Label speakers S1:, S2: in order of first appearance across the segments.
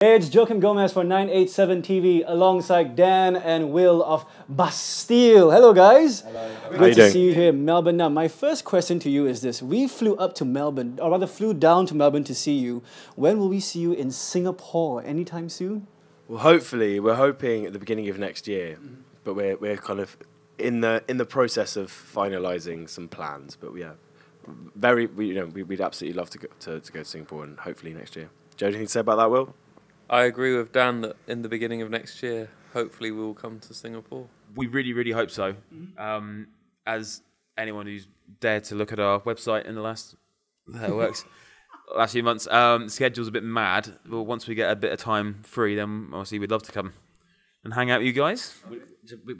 S1: Hey, it's Joakim Gomez for 987 TV alongside Dan and Will of Bastille. Hello, guys. Hello. Good
S2: you
S1: to
S2: doing?
S1: see you here in Melbourne. Now, my first question to you is this. We flew up to Melbourne, or rather flew down to Melbourne to see you. When will we see you in Singapore? Anytime soon?
S2: Well, hopefully, we're hoping at the beginning of next year, mm-hmm. but we're we're kind of in the in the process of finalising some plans. But yeah, very we, you know we, we'd absolutely love to go to, to go to Singapore and hopefully next year. Do you have anything to say about that, Will?
S3: I agree with Dan that in the beginning of next year, hopefully we will come to Singapore.
S4: We really, really hope so. Um, as anyone who's dared to look at our website in the last how it works last few months, um, the schedule's a bit mad. But once we get a bit of time free, then obviously we'd love to come and hang out with you guys.
S5: We,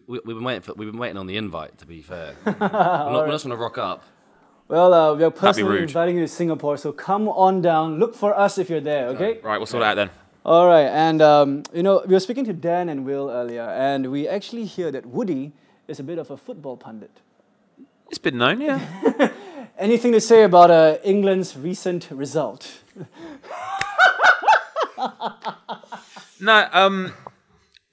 S5: we, we've been waiting for we've been waiting on the invite. To be fair, we're, not, we're just gonna rock up.
S1: Well, uh, we are personally inviting you to Singapore, so come on down. Look for us if you're there, okay?
S4: Right, we'll sort it out then.
S1: All right, and um, you know, we were speaking to Dan and Will earlier, and we actually hear that Woody is a bit of a football pundit.
S4: It's been known, yeah.
S1: Anything to say about uh, England's recent result?
S4: No, um,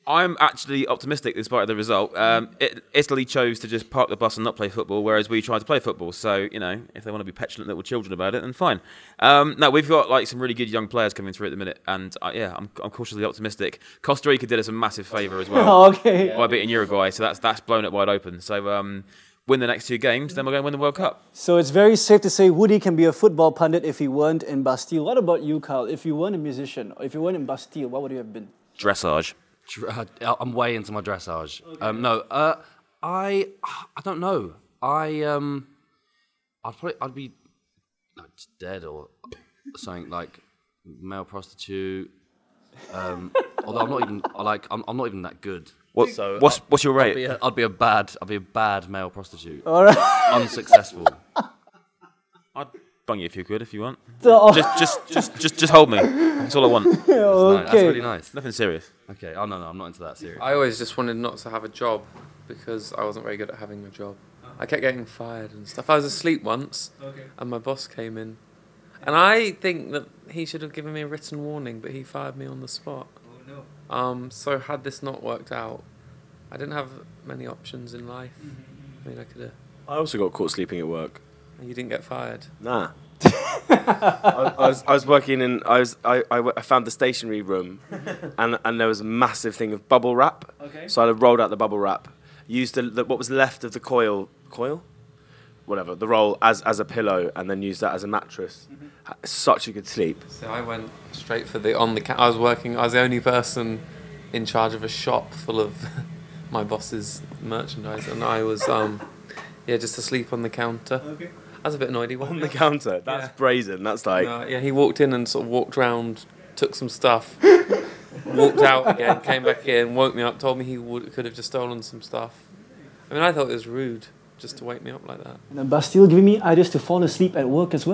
S4: I'm actually optimistic despite the result. Um, it, Italy chose to just park the bus and not play football, whereas we tried to play football. So you know, if they want to be petulant little children about it, then fine. Um, no, we've got like some really good young players coming through at the minute, and uh, yeah, I'm, I'm cautiously optimistic. Costa Rica did us a massive favour as well
S1: Oh, okay.
S4: by beating Uruguay, so that's that's blown it wide open. So um, win the next two games, then we're going to win the World Cup.
S1: So it's very safe to say Woody can be a football pundit if he weren't in Bastille. What about you, Carl? If you weren't a musician, or if you weren't in Bastille, what would you have been?
S4: Dressage.
S5: Dr- uh, I'm way into my dressage. Um, no, uh, I I don't know. I um, I'd probably I'd be like, dead or something like male prostitute. Um, although I'm not even I like I'm, I'm not even that good.
S4: What,
S5: So
S4: what's what's your
S5: I'd be,
S4: rate?
S5: a, I'd be a bad I'd be a bad male prostitute.
S1: All right.
S5: Unsuccessful.
S4: I'd bung you if you could, if you want.
S1: So-
S4: Just just just just just hold me. That's all I want.
S5: Nice. That's really nice.
S4: Nothing serious.
S5: Okay. Oh no no I'm not into that serious.
S3: I always just wanted not to have a job because I wasn't very good at having a job. I kept getting fired and stuff. I was asleep once, and my boss came in, and I think that he should have given me a written warning, but he fired me on the spot. Oh no. Um. So had this not worked out, I didn't have many options in life. I mean, I could have.
S2: I also got caught sleeping at work.
S3: You didn't get fired.
S2: Nah. I, I was I was working in I was I, I, w- I found the stationery room, and and there was a massive thing of bubble wrap.
S1: Okay.
S2: So I rolled out the bubble wrap, used the, the what was left of the coil coil, whatever the roll as as a pillow, and then used that as a mattress. Ha- Such a good sleep.
S3: So I went straight for the on the. Ca- I was working. I was the only person in charge of a shop full of my boss's merchandise, and I was um, yeah, just asleep on the counter.
S1: Okay.
S3: I was a bit annoyed. He
S2: On
S3: woke
S2: the counter. That's
S3: Yeah.
S2: brazen. That's like
S3: No, yeah, he walked in and sort of walked round, took some stuff, walked out again, came back in, woke me up, told me he would, could have just stolen some stuff. I mean, I thought it was rude just to wake me up like that.
S1: And Bastille giving me ideas to fall asleep at work as well.